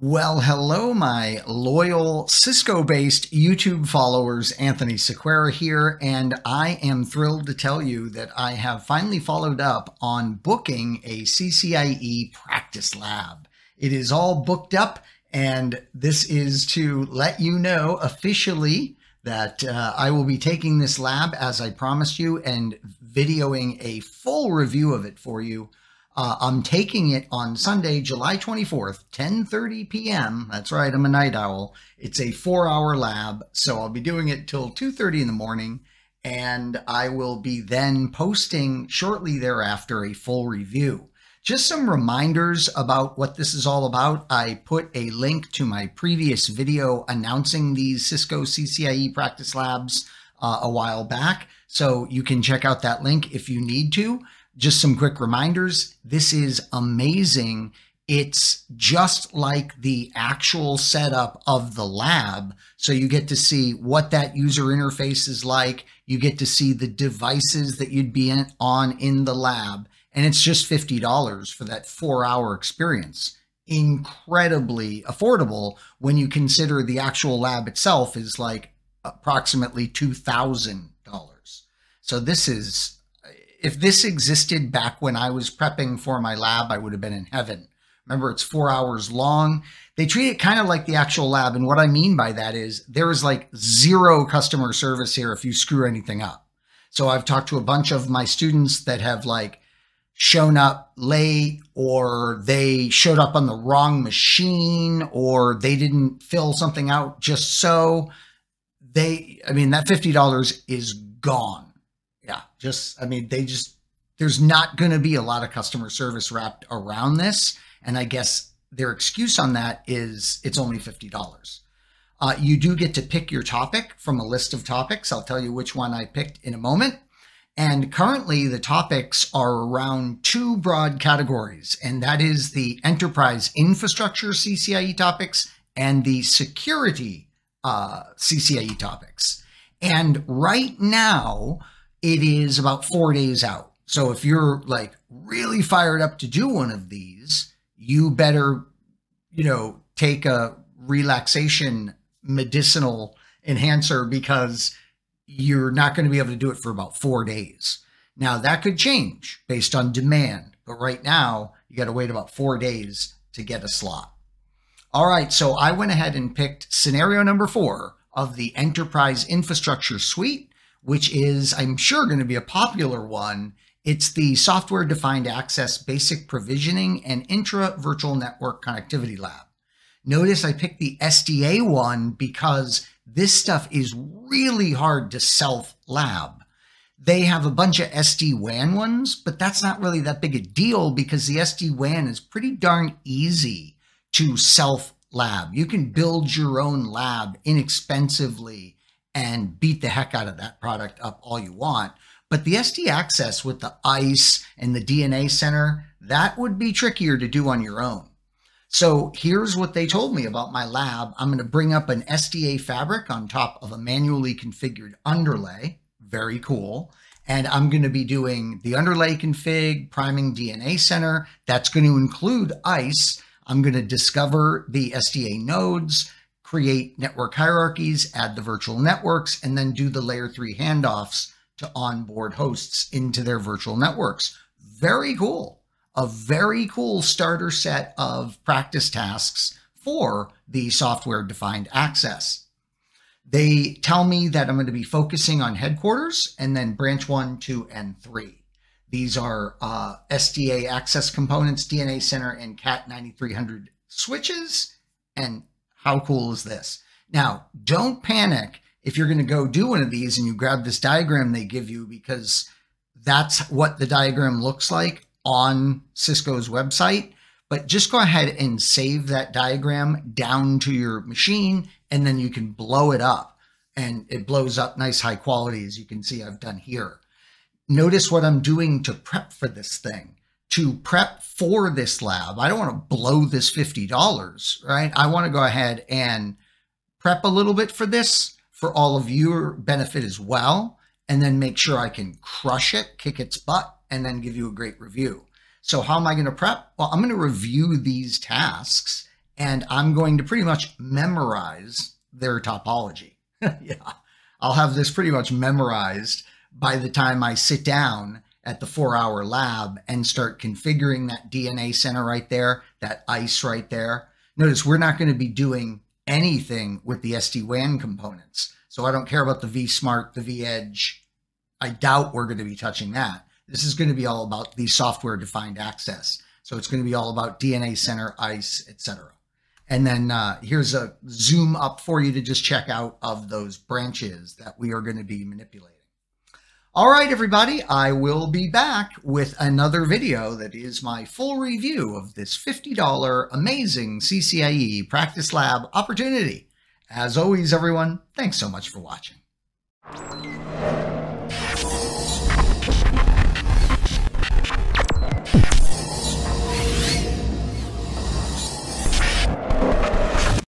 Well, hello, my loyal Cisco based YouTube followers. Anthony Sequeira here, and I am thrilled to tell you that I have finally followed up on booking a CCIE practice lab. It is all booked up, and this is to let you know officially that uh, I will be taking this lab as I promised you and videoing a full review of it for you uh, I'm taking it on Sunday, July 24th, 10:30 p.m. That's right, I'm a night owl. It's a 4-hour lab, so I'll be doing it till 2:30 in the morning and I will be then posting shortly thereafter a full review. Just some reminders about what this is all about. I put a link to my previous video announcing these Cisco CCIE practice labs uh, a while back. So you can check out that link if you need to just some quick reminders. This is amazing. It's just like the actual setup of the lab. So you get to see what that user interface is like. You get to see the devices that you'd be in, on in the lab. And it's just $50 for that four hour experience. Incredibly affordable when you consider the actual lab itself is like approximately $2,000. So this is if this existed back when I was prepping for my lab, I would have been in heaven. Remember, it's four hours long. They treat it kind of like the actual lab. And what I mean by that is there is like zero customer service here if you screw anything up. So I've talked to a bunch of my students that have like shown up late or they showed up on the wrong machine or they didn't fill something out just so. They, I mean, that $50 is gone yeah, just I mean, they just there's not going to be a lot of customer service wrapped around this, and I guess their excuse on that is it's only fifty dollars. Uh, you do get to pick your topic from a list of topics. I'll tell you which one I picked in a moment. And currently, the topics are around two broad categories, and that is the enterprise infrastructure CCIE topics and the security uh, CCIE topics. And right now, it is about four days out. So if you're like really fired up to do one of these, you better, you know, take a relaxation medicinal enhancer because you're not going to be able to do it for about four days. Now that could change based on demand, but right now you got to wait about four days to get a slot. All right, so I went ahead and picked scenario number four of the Enterprise Infrastructure Suite which is, I'm sure, going to be a popular one. It's the Software Defined Access Basic Provisioning and Intra Virtual Network Connectivity Lab. Notice I picked the SDA one because this stuff is really hard to self lab. They have a bunch of SD WAN ones, but that's not really that big a deal because the SD WAN is pretty darn easy to self lab. You can build your own lab inexpensively and beat the heck out of that product up all you want. But the SD Access with the ISE and the DNA Center, that would be trickier to do on your own. So here's what they told me about my lab. I'm going to bring up an SDA fabric on top of a manually configured underlay. Very cool. And I'm going to be doing the underlay config, priming DNA center. That's going to include ISE. I'm going to discover the SDA nodes, create network hierarchies, add the virtual networks, and then do the layer three handoffs to onboard hosts into their virtual networks. Very cool. A very cool starter set of practice tasks for the software defined access. They tell me that I'm going to be focusing on headquarters and then branch one, two, and three. These are uh, SDA access components, DNA Center, and CAT 9300 switches, and how cool is this? Now, don't panic if you're going to go do one of these and you grab this diagram they give you because that's what the diagram looks like on Cisco's website. But just go ahead and save that diagram down to your machine and then you can blow it up and it blows up nice high quality as you can see I've done here. Notice what I'm doing to prep for this thing to prep for this lab. I don't want to blow this $50, right? I want to go ahead and prep a little bit for this for all of your benefit as well, and then make sure I can crush it, kick its butt, and then give you a great review. So how am I going to prep? Well, I'm going to review these tasks and I'm going to pretty much memorize their topology. yeah, I'll have this pretty much memorized by the time I sit down at the four hour lab and start configuring that DNA center right there, that ISE right there. Notice we're not going to be doing anything with the SD-WAN components. So I don't care about the vSmart, the vEdge. I doubt we're going to be touching that. This is going to be all about the software defined access. So it's going to be all about DNA center, ISE, etc. And then uh, here's a zoom up for you to just check out of those branches that we are going to be manipulating. All right, everybody, I will be back with another video that is my full review of this $50 amazing CCIE Practice Lab opportunity. As always, everyone, thanks so much for watching. Yeah.